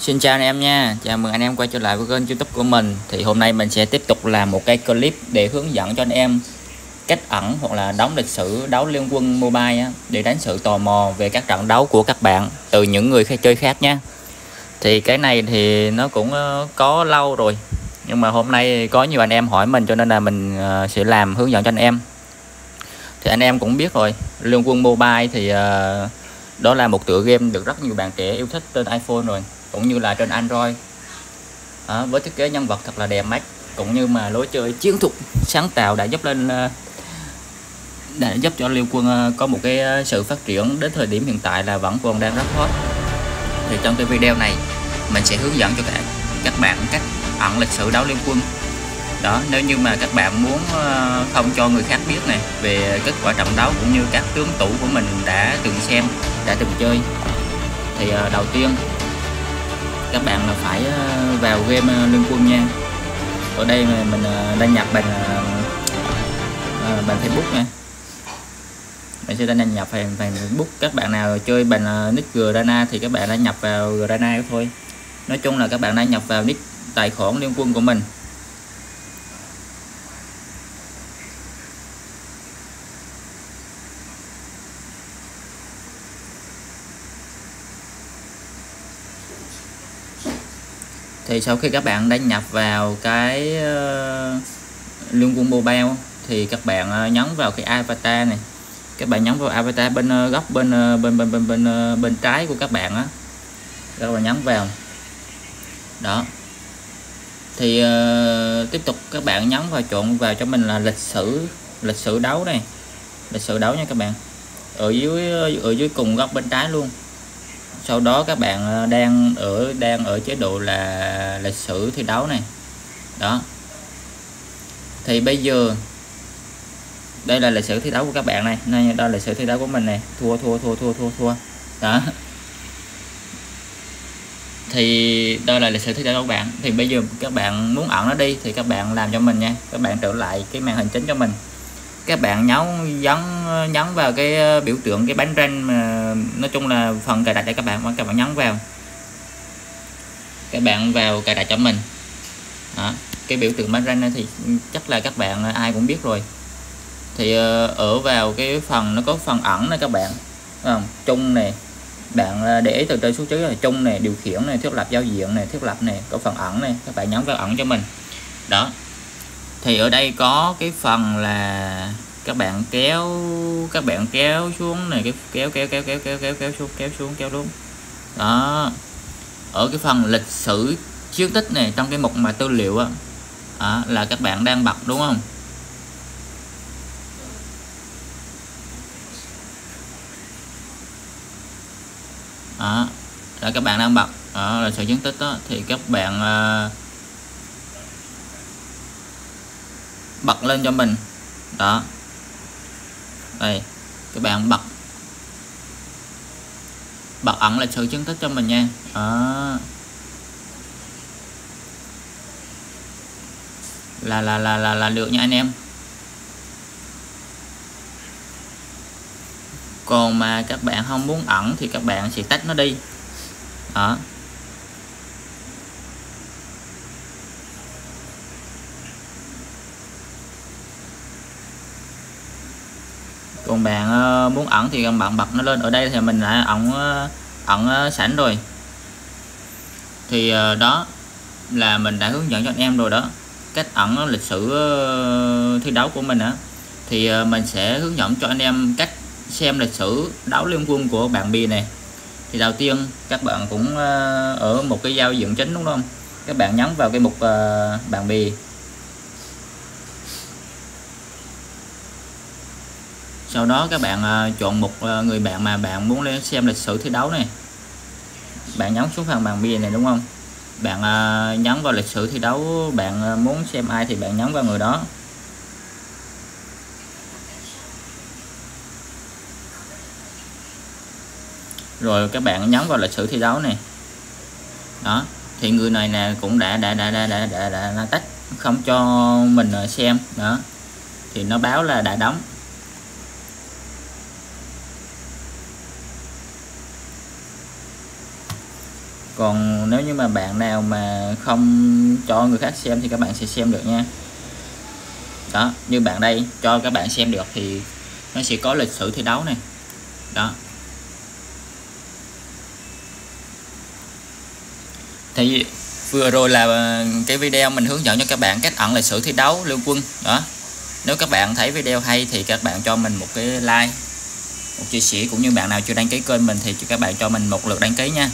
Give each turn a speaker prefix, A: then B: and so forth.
A: Xin chào anh em nha, chào mừng anh em quay trở lại với kênh youtube của mình. Thì hôm nay mình sẽ tiếp tục làm một cái clip để hướng dẫn cho anh em cách ẩn hoặc là đóng lịch sử đấu liên quân mobile á, để đánh sự tò mò về các trận đấu của các bạn từ những người chơi khác nha. Thì cái này thì nó cũng ờ, có lâu rồi nhưng mà hôm nay có nhiều anh em hỏi mình cho nên là mình ờ, sẽ làm hướng dẫn cho anh em. Thì anh em cũng biết rồi liên quân mobile thì uh, đó là một tựa game được rất nhiều bạn trẻ yêu thích trên iphone rồi cũng như là trên android. À, với thiết kế nhân vật thật là đẹp mắt cũng như mà lối chơi chiến thuật sáng tạo đã giúp lên ờ, đã giúp cho liêu Quân ờ, có một cái ờ, sự phát triển đến thời điểm hiện tại là vẫn còn đang rất hot. Thì trong cái video này mình sẽ hướng dẫn cho các các bạn cách ẩn lịch sử đấu liêu Quân đó, nếu như mà các bạn muốn ờ, không cho người khác biết này về kết quả trận đấu cũng như các tướng tủ của mình đã từng xem, đã từng chơi, thì ờ, đầu tiên các bạn là phải ờ, vào game Liên Quân nha. Ở đây mình đăng nhập bằng bằng Facebook nha. Mình sẽ đăng nhập bằng bằng Facebook. Các bạn nào chơi bằng nick Grana thì các bạn đã nhập vào Grana thôi. Nói chung là các bạn đã nhập vào nick tài khoản liên quân của mình. Thì sau khi các bạn đăng nhập vào cái ờ, uh, liên quân mobile thì các bạn uh, nhấn vào cái avatar này. Các bạn nhấn vào avatar bên uh, góc bên uh, bên bên bên bên uh, bên trái của các bạn á. Các bạn nhấn vào. Đó. Thì uh, tiếp tục các bạn nhấn vào chọn vào cho mình là lịch sử lịch sử đấu này. Lịch sử đấu nha các bạn. Ở dưới ở dưới cùng góc bên trái luôn sau đó các bạn ờ, đang ở đang ở chế độ là lịch sử thi đấu này. Đó. Thì bây giờ, đây là lịch sử thi đấu của các bạn này. Đây đây là lịch sử thi đấu của mình này. Thua thua thua thua thua thua. Đó. Thì đây là lịch sử thi đấu của bạn. Thì bây giờ các bạn muốn ẩn nó đi thì các bạn làm cho mình nha. Các bạn trở lại cái màn hình chính cho mình. Các bạn nhấn nhấn nhấn vào cái ờ, biểu tượng, cái bánh ranh mà nói chung là phần cài đặt để các bạn các bạn nhấn vào các bạn vào cài đặt cho mình đó. cái biểu tượng bánh này thì chắc là các bạn, ai cũng biết rồi thì ờ, ở vào cái phần, nó có phần ẩn này các bạn không? chung này bạn ờ, để ý từ trên xuống dưới là chung này điều khiển này thiết lập giao diện này thiết lập này có phần ẩn này các bạn nhấn vào ẩn cho mình đó, thì ở đây có cái phần là các bạn kéo các bạn kéo xuống này cái kéo kéo kéo kéo kéo kéo kéo xuống kéo xuống kéo xuống. Đó. Ở cái phần lịch sử chiến tích này trong cái mục mà tư liệu á à, là các bạn đang bật đúng không? Đó là các bạn đang bật đó là sự chứng tích đó thì các bạn à, bật lên cho mình. Đó đây các bạn bật. Bật ẩn lịch sử chứng tích cho mình nha. Đó. là là là là là được nha anh em. Còn mà các bạn không muốn ẩn thì các bạn sẽ tách nó đi. Đó. Còn bạn ờ, muốn ẩn thì bạn bật nó lên. Ở đây thì mình đã ẩn ờ, ẩn ờ, sẵn rồi. Thì đó là mình đã hướng dẫn cho anh em rồi đó. Cách ẩn lịch sử thi đấu của mình á. Thì mình sẽ hướng dẫn cho anh em cách xem lịch sử đấu liên quân của bạn bè này. Thì đầu tiên, các bạn cũng ở một cái giao diện chính, đúng không? Các bạn nhấn vào cái mục bạn bè sau đó các bạn à, chọn một à, người bạn mà bạn muốn lên xem lịch sử thi đấu này. Bạn nhấn xuống phần bàn bia này đúng không? Bạn à, nhấn vào lịch sử thi đấu bạn muốn xem ai thì bạn nhấn vào người đó. Rồi các bạn nhấn vào lịch sử thi đấu này. Đó thì người này nè cũng đã đã đã đã đã đã, đã, đã tách không cho mình xem. Đó thì nó báo là đã đóng. Còn nếu như mà bạn nào mà không cho người khác xem thì các bạn sẽ xem được nha. Đó, như bạn đây, cho các bạn xem được thì nó sẽ có lịch sử thi đấu này. Đó. Thì vừa rồi là cái video mình hướng dẫn cho các bạn cách ẩn lịch sử thi đấu liên quân. Đó. Nếu các bạn thấy video hay thì các bạn cho mình một cái like, một chia sẻ, cũng như bạn nào chưa đăng ký kênh mình thì các bạn cho mình một lượt đăng ký nha.